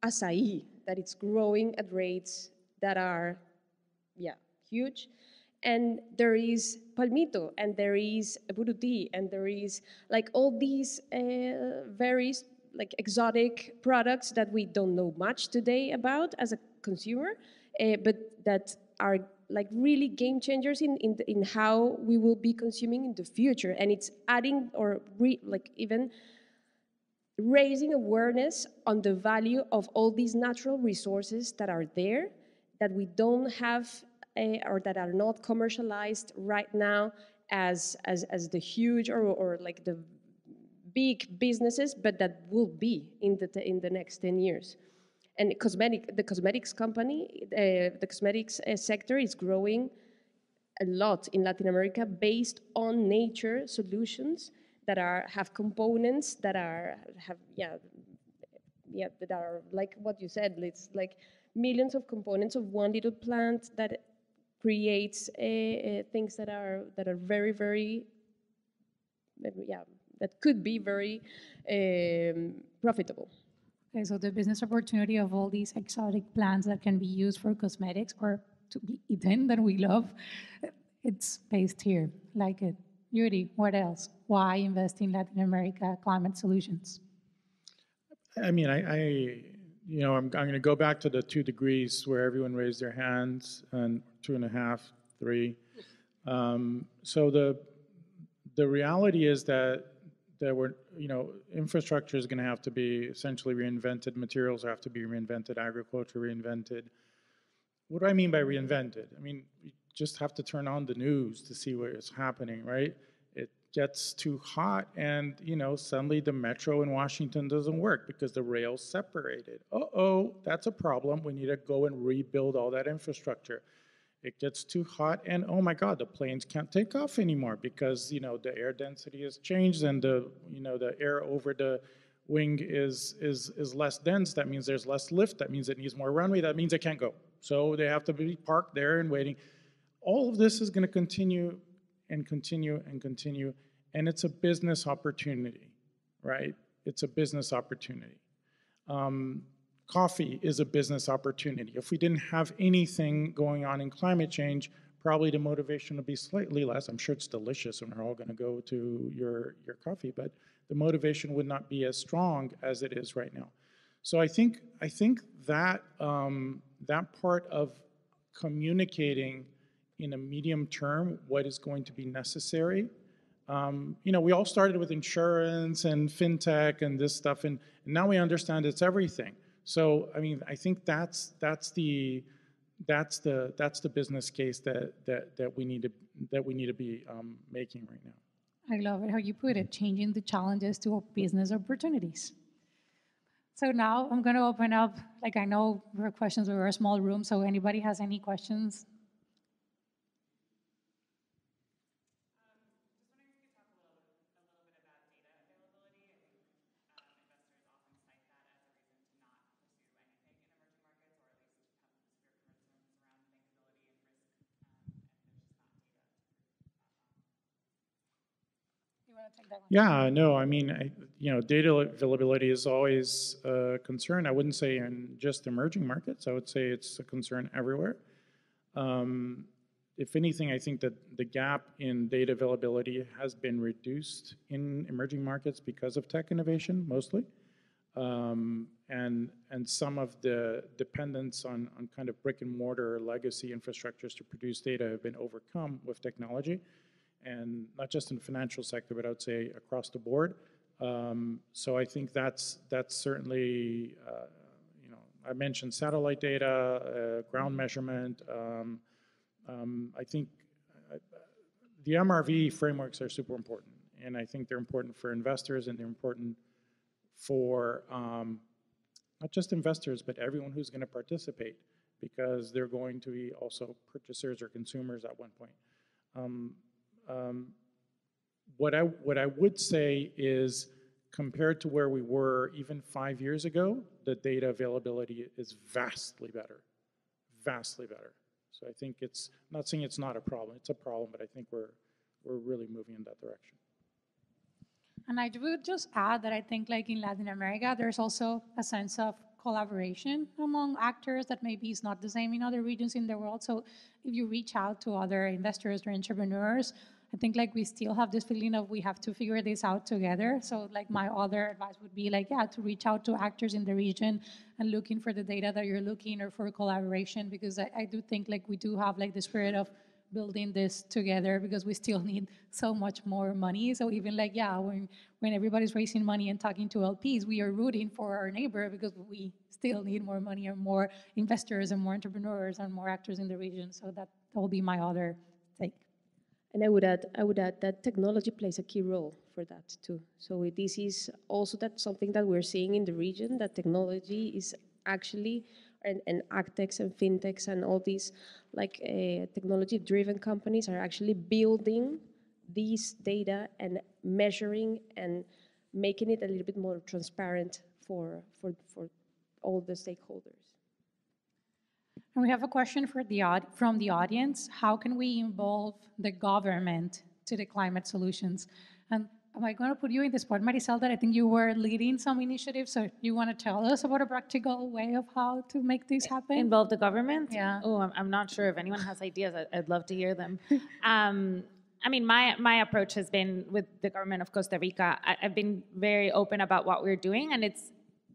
acai that it's growing at rates that are, yeah, huge, and there is palmito, and there is buriti, and there is like all these very like exotic products that we don't know much today about as a consumer, but that are like really game changers in, in, in how we will be consuming in the future. And it's adding or re, like even raising awareness on the value of all these natural resources that are there that we don't have uh, or that are not commercialized right now as, as, as the huge or, or like the big businesses, but that will be in the, in the next 10 years and cosmetic, the cosmetics company, uh, the cosmetics uh, sector is growing a lot in Latin America based on nature solutions that are have components that are have yeah yeah that are like what you said it's like millions of components of one little plant that creates uh, uh, things that are that are very very yeah that could be very um, profitable Okay, so the business opportunity of all these exotic plants that can be used for cosmetics or to be eaten that we love, it's based here. Like it. Yuri, what else? Why invest in Latin America climate solutions? I mean, I, I you know, I'm, I'm going to go back to the two degrees where everyone raised their hands and two and a half, three. Um, so the the reality is that that we're, you know, infrastructure is going to have to be essentially reinvented. Materials have to be reinvented. Agriculture reinvented. What do I mean by reinvented? I mean, you just have to turn on the news to see what is happening, right? It gets too hot, and you know, suddenly the metro in Washington doesn't work because the rail's separated. Uh oh, that's a problem. We need to go and rebuild all that infrastructure it gets too hot and oh my god the planes can't take off anymore because you know the air density has changed and the you know the air over the wing is is is less dense. That means there's less lift. That means it needs more runway. That means it can't go. So they have to be parked there and waiting. All of this is going to continue and continue and continue and it's a business opportunity right? It's a business opportunity. Um, coffee is a business opportunity. If we didn't have anything going on in climate change, probably the motivation would be slightly less. I'm sure it's delicious and we're all going to go to your, your coffee, but the motivation would not be as strong as it is right now. So I think, I think that, um, that part of communicating in a medium term what is going to be necessary um, you know, we all started with insurance and fintech and this stuff, and, and now we understand it's everything. So I mean, I think that's that's the that's the that's the business case that that that we need to that we need to be um, making right now. I love it how you put it, changing the challenges to business opportunities. So now I'm going to open up. Like I know we're questions. We're a small room, so anybody has any questions, Yeah, no, I mean, I, you know, data availability is always a concern. I wouldn't say in just emerging markets. I would say it's a concern everywhere. Um, if anything, I think that the gap in data availability has been reduced in emerging markets because of tech innovation, mostly. Um, and, and some of the dependence on, on kind of brick and mortar legacy infrastructures to produce data have been overcome with technology and not just in the financial sector, but I would say across the board. Um, so I think that's that's certainly, uh, you know, I mentioned satellite data, uh, ground measurement. Um, um, I think uh, the MRV frameworks are super important, and I think they're important for investors, and they're important for um, not just investors, but everyone who's going to participate, because they're going to be also purchasers or consumers at one point. Um, what I what I would say is compared to where we were even five years ago, the data availability is vastly better, vastly better. So I think it's I'm not saying it's not a problem. It's a problem, but I think we're we're really moving in that direction. And I would just add that I think like in Latin America, there's also a sense of collaboration among actors that maybe is not the same in other regions in the world. So if you reach out to other investors or entrepreneurs, I think like we still have this feeling of we have to figure this out together. So like my other advice would be like, yeah, to reach out to actors in the region and looking for the data that you're looking or for collaboration because I, I do think like we do have like the spirit of building this together because we still need so much more money. So even like, yeah, when, when everybody's raising money and talking to LPs, we are rooting for our neighbor because we still need more money and more investors and more entrepreneurs and more actors in the region. So that, that will be my other. And I would add, I would add that technology plays a key role for that too. So this is also that something that we're seeing in the region that technology is actually and, and agtechs and fintechs and all these like uh, technology-driven companies are actually building these data and measuring and making it a little bit more transparent for for for all the stakeholders. And we have a question for the from the audience. How can we involve the government to the climate solutions? And am I going to put you in the spot, Maricel, that I think you were leading some initiatives. So you want to tell us about a practical way of how to make this happen? Involve the government? Yeah. Oh, I'm, I'm not sure if anyone has ideas. I, would love to hear them. um, I mean, my my approach has been with the government of Costa Rica. I, have been very open about what we're doing, and it's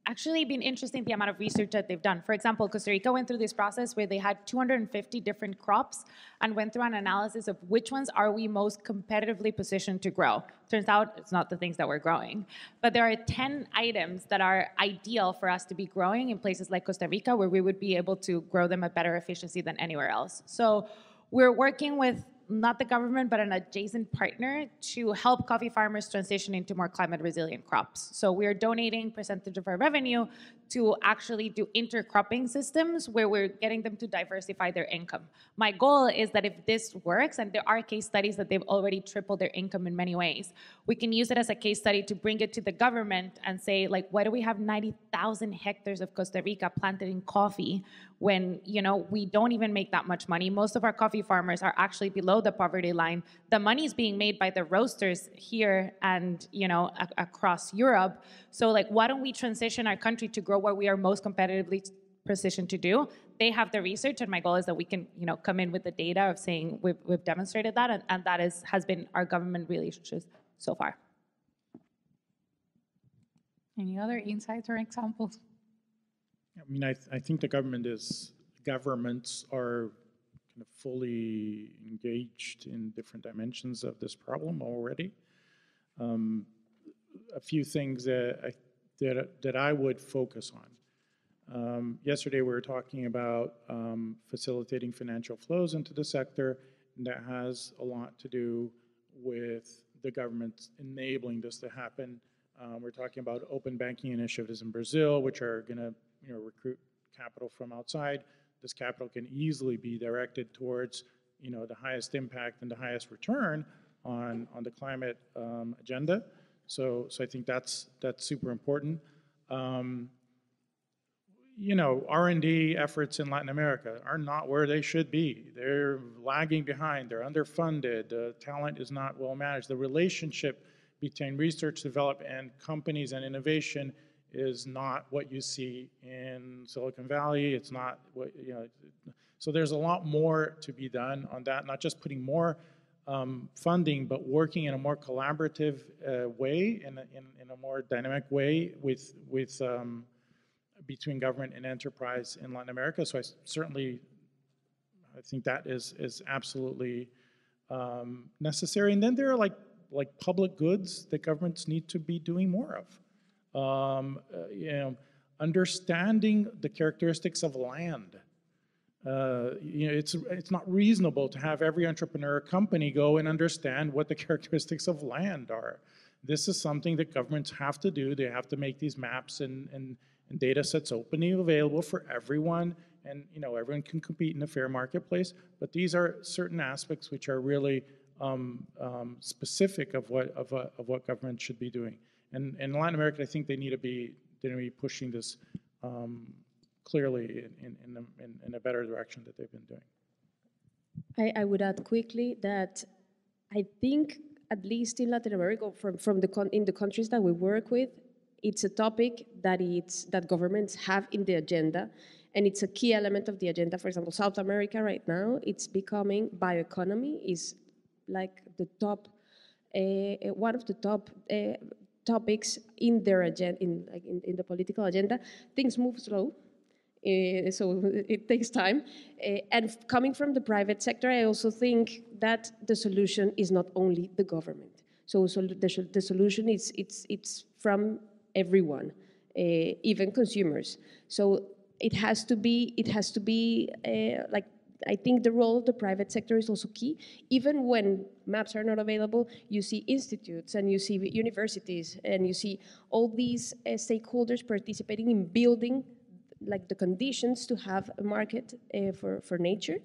actually been interesting the amount of research that they've done. For example, Costa Rica went through this process where they had 250 different crops and went through an analysis of which ones are we most competitively positioned to grow. Turns out it's not the things that we're growing. But there are 10 items that are ideal for us to be growing in places like Costa Rica where we would be able to grow them at better efficiency than anywhere else. So we're working with not the government, but an adjacent partner to help coffee farmers transition into more climate resilient crops. So we're donating percentage of our revenue to actually do intercropping systems where we're getting them to diversify their income. My goal is that if this works, and there are case studies that they've already tripled their income in many ways, we can use it as a case study to bring it to the government and say, like, why do we have 90,000 hectares of Costa Rica planted in coffee when, you know, we don't even make that much money? Most of our coffee farmers are actually below the poverty line. The money is being made by the roasters here and, you know, a- across Europe. So, like, why don't we transition our country to grow what we are most competitively positioned to do? They have the research, and my goal is that we can, you know, come in with the data of saying we've, we've demonstrated that, and, and that is has been our government relationships so far. Any other insights or examples? I mean, I, th- I think the government is, governments are kind of fully engaged in different dimensions of this problem already. Um, a few things that I, that, that I would focus on. Um, yesterday, we were talking about um, facilitating financial flows into the sector, and that has a lot to do with the government enabling this to happen. Um, we're talking about open banking initiatives in Brazil, which are going to you know, recruit capital from outside. This capital can easily be directed towards you know, the highest impact and the highest return on, on the climate um, agenda. So, so I think that's, that's super important. Um, you know, R&D efforts in Latin America are not where they should be. They're lagging behind. They're underfunded. The talent is not well managed. The relationship between research development and companies and innovation is not what you see in Silicon Valley. It's not what, you know, so there's a lot more to be done on that, not just putting more um, funding, but working in a more collaborative uh, way, in a, in, in, a more dynamic way with, with um, between government and enterprise in Latin America. So I certainly, I think that is, is absolutely um, necessary. And then there are like, like public goods that governments need to be doing more of. Um, uh, you know, understanding the characteristics of land. Uh, you know, it's it's not reasonable to have every entrepreneur company go and understand what the characteristics of land are. This is something that governments have to do. They have to make these maps and, and, and data sets openly available for everyone. And you know, everyone can compete in a fair marketplace. But these are certain aspects which are really um, um, specific of what of, uh, of what government should be doing. And in Latin America, I think they need to be they need to be pushing this um, clearly in in, in, in, a better direction that they've been doing. I, I would add quickly that I think at least in Latin America, from from the con- in the countries that we work with, it's a topic that it's that governments have in the agenda and it's a key element of the agenda for example south america right now it's becoming bioeconomy is like the top uh, one of the top uh, topics in their agenda, in, in, in, the political agenda. Things move slow, uh, so it takes time. Uh, and coming from the private sector, I also think that the solution is not only the government. So, so the, the solution is it's it's from everyone, uh, even consumers. So it has to be it has to be like I think the role of the private sector is also key. Even when maps are not available, you see institutes and you see universities and you see all these uh, stakeholders participating in building like the conditions to have a market uh, for, for nature.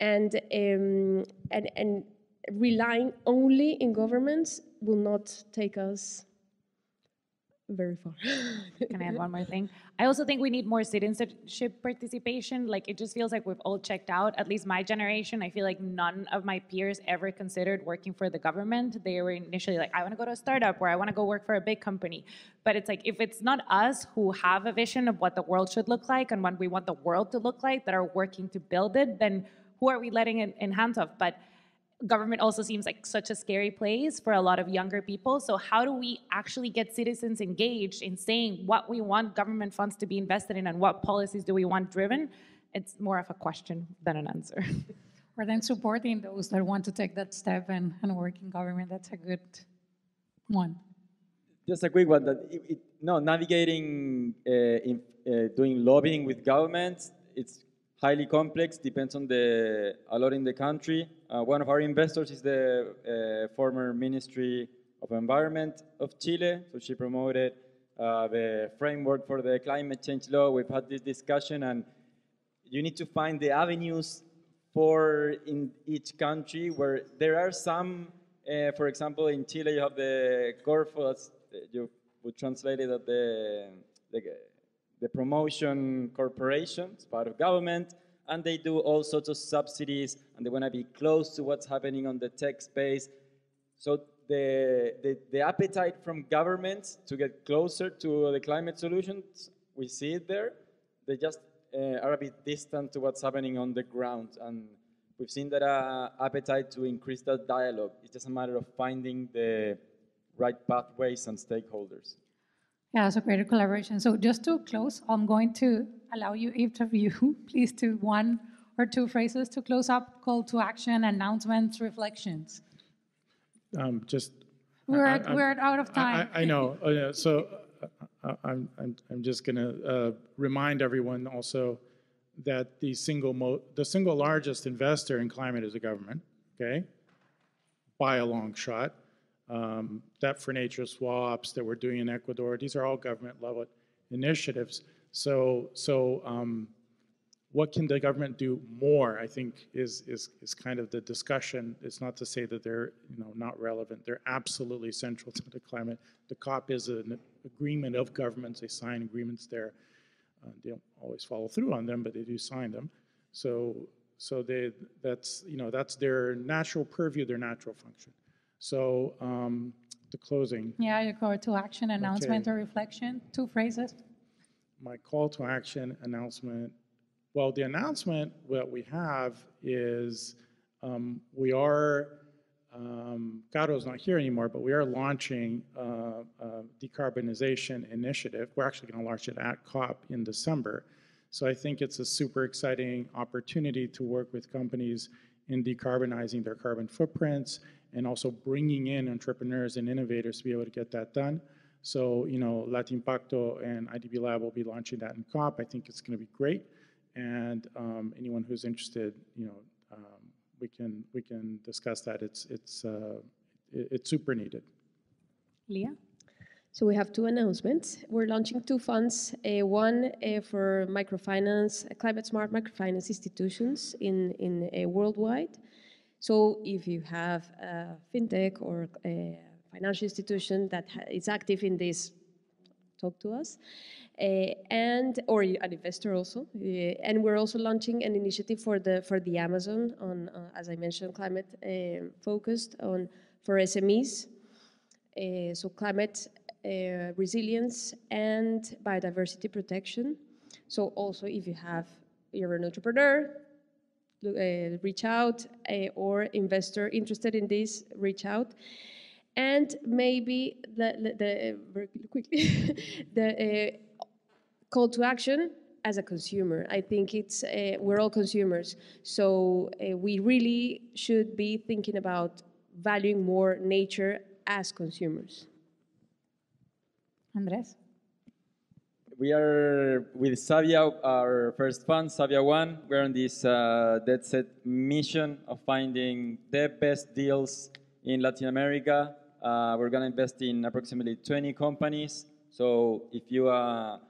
And, um, and, and relying only in governments will not take us very far. Can I add one more thing? I also think we need more citizenship participation. Like it just feels like we've all checked out. At least my generation, I feel like none of my peers ever considered working for the government. They were initially like, I want to go to a startup or I want to go work for a big company. But it's like if it's not us who have a vision of what the world should look like and what we want the world to look like that are working to build it, then who are we letting it in hands of? But government also seems like such a scary place for a lot of younger people. So how do we actually get citizens engaged in saying what we want government funds to be invested in and what policies do we want driven? It's more of a question than an answer. Or then supporting those that want to take that step and, and work in government. That's a good one. Just a quick one. That it, it, no, navigating, uh, in, uh, doing lobbying with governments, it's highly complex. Depends on the a lot in the country. Uh, one of our investors is the uh, former Ministry of Environment of Chile, so she promoted uh, the framework for the climate change law. We've had this discussion, and you need to find the avenues for in each country where there are some. Uh, for example, in Chile, you have the Corfo, you would translate it as the, the, the promotion corporation, it's part of government, and they do all sorts of subsidies, and they want to be close to what's happening on the tech space. So the, the, the appetite from governments to get closer to the climate solutions, we see it there. They just uh, are a bit distant to what's happening on the ground, and we've seen that uh, appetite to increase that dialogue. It's just a matter of finding the right pathways and stakeholders. Yeah, a greater collaboration. So just to close, I'm going to allow you, each of you, please to one or two phrases to close up, call to action, announcements, reflections. Um, just. We're, I- at, I- we're out of time. I I know, Uh, yeah, so uh, I- I'm, I'm, I'm just going to remind everyone also that the single, mo- the single largest investor in climate is the government, okay? By a long shot. Um, Debt for nature swaps that we're doing in Ecuador, these are all government level initiatives. So, so um, what can the government do more, I think, is, is, is kind of the discussion. It's not to say that they're, you know, not relevant. They're absolutely central to the climate. The COP is an agreement of governments. They sign agreements there. Uh, They don't always follow through on them, but they do sign them. So, so they, that's, you know, that's their natural purview, their natural function. So, um, the closing. Yeah, your call to action, announcement, Okay. or reflection. Two phrases. my call to action announcement. Well, the announcement that we have is um, we are, um, Garo's not here anymore, but we are launching uh, a decarbonization initiative. We're actually going to launch it at COP in December. So I think it's a super exciting opportunity to work with companies in decarbonizing their carbon footprints and also bringing in entrepreneurs and innovators to be able to get that done. So, you know, Latimpacto and IDB Lab will be launching that in COP. I think it's going to be great. And um, anyone who's interested, you know, um, we can we can discuss that. It's it's uh, it- it's super needed. Lia? So we have two announcements. We're launching two funds. Uh, one uh, for microfinance, uh, climate smart microfinance institutions in in uh, worldwide. So if you have a fintech or a financial institution that is active in this, talk to us. Uh, and or an investor also. Uh, and we're also launching an initiative for the for the Amazon on, uh, as I mentioned, climate uh, focused on for SMEs. So climate resilience and biodiversity protection. So also if you have, you're an entrepreneur, uh, reach out, uh, or investor interested in this, reach out. And maybe the, the, the very quickly, the call to action as a consumer. I think it's we're all consumers, so we really should be thinking about valuing more nature as consumers. Andres? We are with Savia, our first fund, Savia One. We're on this uh, dead set mission of finding the best deals in Latin America. Uh, we're going to invest in approximately 20 companies. So if you uh,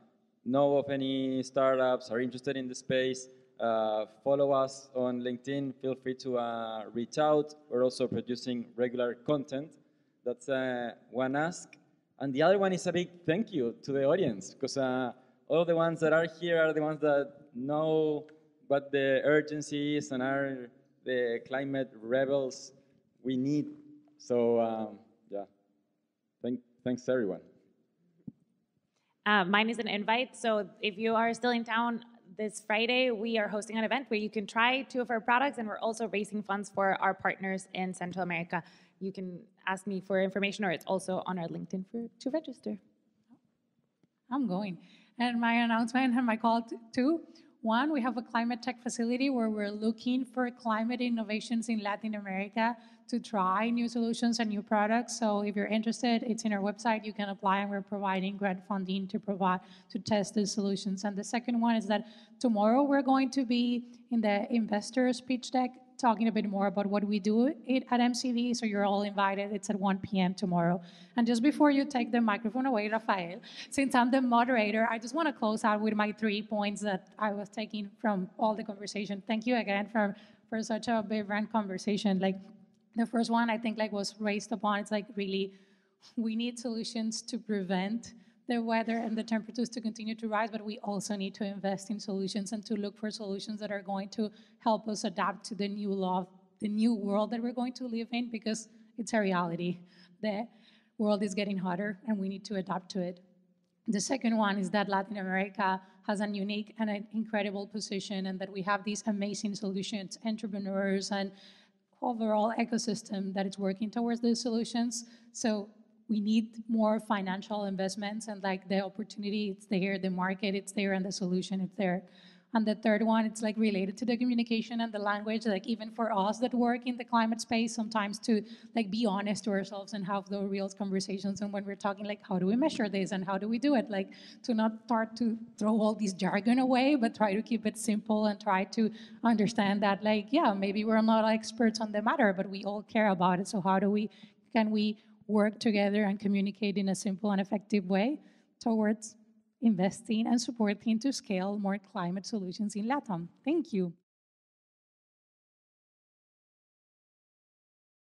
know of any startups, are interested in the space, uh, follow us on LinkedIn. Feel free to uh, reach out. We're also producing regular content. That's uh, one ask. And the other one is a big thank you to the audience because uh, all the ones that are here are the ones that know what the urgency is and are the climate rebels we need. So, um, yeah, Thank, thanks everyone. Uh, mine is an invite. So if you are still in town, this Friday, we are hosting an event where you can try two of our products, and we're also raising funds for our partners in Central America. You can ask me for information, or it's also on our LinkedIn for, to register. I'm going. And my announcement and my call t- too. One, we have a climate tech facility where we're looking for climate innovations in Latin America to try new solutions and new products. So if you're interested, it's in our website. You can apply, and we're providing grant funding to provide to test the solutions. And the second one is that tomorrow we're going to be in the investors pitch deck talking a bit more about what we do it at MCV. So you're all invited. It's at 1 p.m. tomorrow. And just before you take the microphone away, Rafael, since I'm the moderator, I just want to close out with my three points that I was taking from all the conversation. Thank you again for for such a vibrant conversation. Like the first one, I think like was raised upon. It's like really, we need solutions to prevent the weather and the temperatures to continue to rise, but we also need to invest in solutions and to look for solutions that are going to help us adapt to the new law, the new world that we're going to live in, because it's a reality. The world is getting hotter and we need to adapt to it. The second one is that Latin America has an unique and an incredible position, and that we have these amazing solutions, entrepreneurs, and overall ecosystem that is working towards these solutions. So we need more financial investments and like the opportunity it's there the market it's there and the solution it's there. And the third one it's like related to the communication and the language like even for us that work in the climate space sometimes to like be honest to ourselves and have the real conversations. And when we're talking like how do we measure this and how do we do it? Like to not start to throw all this jargon away but try to keep it simple and try to understand that like yeah maybe we're not experts on the matter but we all care about it. So how do we can we work together and communicate in a simple and effective way towards investing and supporting to scale more climate solutions in LATAM. Thank you.